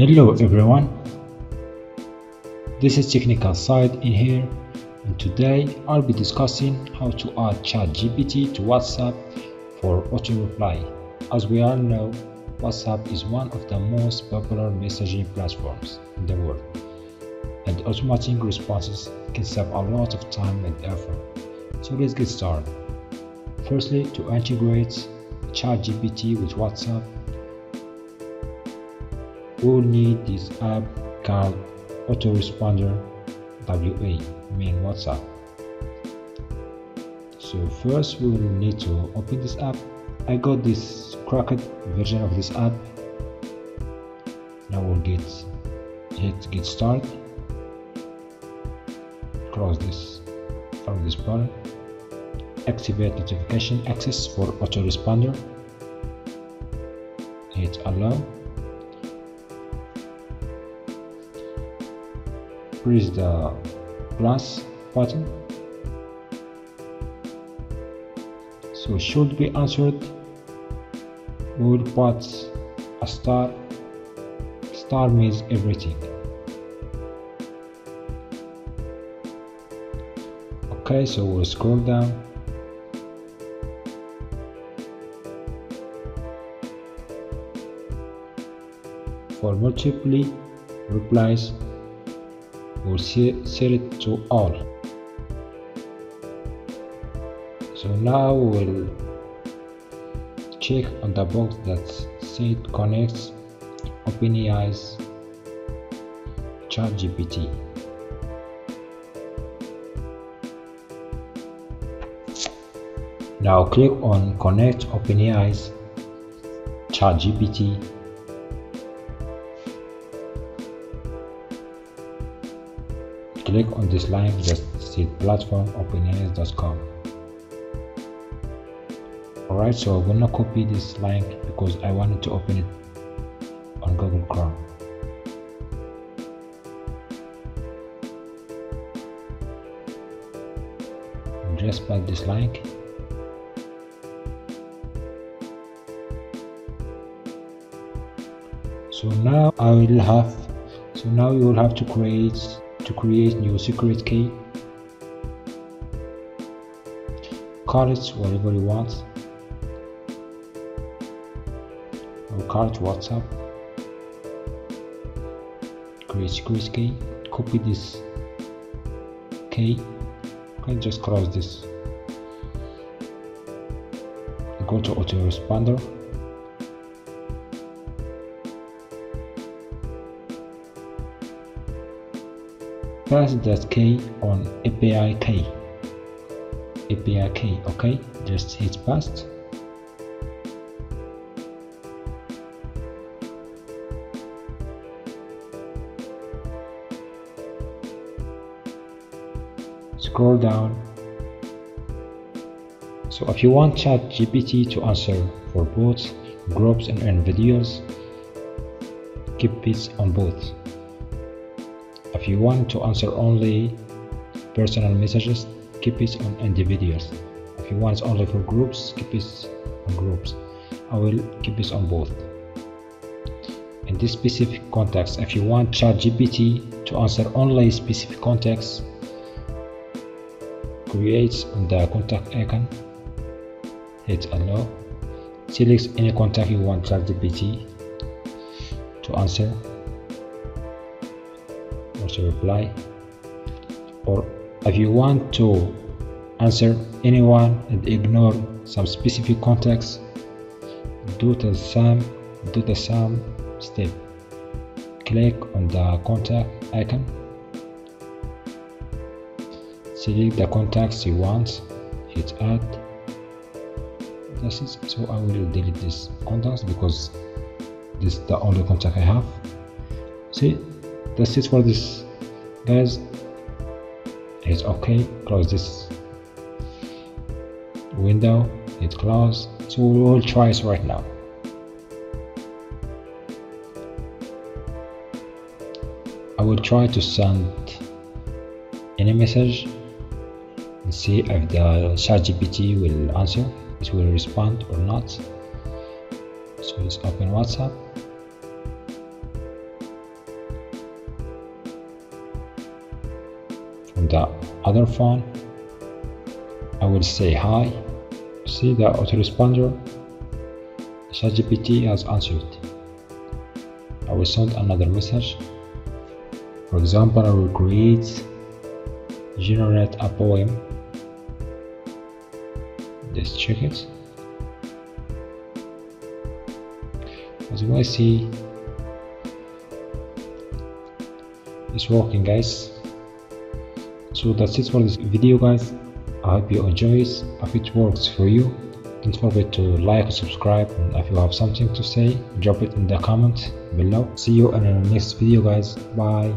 Hello everyone, this is technical side in here and today I'll be discussing how to add ChatGPT to WhatsApp for auto reply. As we all know, WhatsApp is one of the most popular messaging platforms in the world and automating responses can save a lot of time and effort. So let's get started. Firstly, to integrate ChatGPT with WhatsApp, we'll need this app called autoresponder WA main WhatsApp. So first we will need to open this app. I got this cracked version of this app. Now we'll get hit get start. Close this from this button. Activate notification access for autoresponder. Hit allow press the plus button. So should be answered. We will put a star. Star means everything. Okay so we'll scroll down. For multiple replies we'll set it to all so now we'll check on the box that said connects OpenAI's ChatGPT now click on connect OpenAI's ChatGPT click on this link that says platform alright so I'm gonna copy this link because I wanted to open it on Google Chrome. Just paste this link. So now I will have so now you will have to create to create new secret key. Call it whatever you want. Or call it whatsapp. Create secret key. Copy this key. And just close this. Go to autoresponder pass that key on API key. API key okay? Just hit paste scroll down. So if you want chat GPT to answer for both groups and, and videos keep it on both if you want to answer only personal messages keep it on individuals. If you want only for groups keep it on groups. I will keep it on both. In this specific context if you want ChatGPT to answer only specific contexts create on the contact icon hit allow select any contact you want ChatGPT to answer to reply. Or if you want to answer anyone and ignore some specific context do the same do the same step. Click on the contact icon. Select the contacts you want hit add. That's it so i will delete this contacts because this is the only contact i have. See that's it for this guys. Hit ok close this window. Hit close. So we will try it right now. I will try to send any message and see if the ChatGPT will answer. It will respond or not. So let's open WhatsApp the other phone I will say hi see the autoresponder ChatGPT has answered. I will send another message. For example I will create generate a poem. Let's check it. As you can see it's working guys so that's it for this video guys. I hope you enjoy it. If it works for you. Don't forget to like subscribe and if you have something to say drop it in the comment below. See you in the next video guys. Bye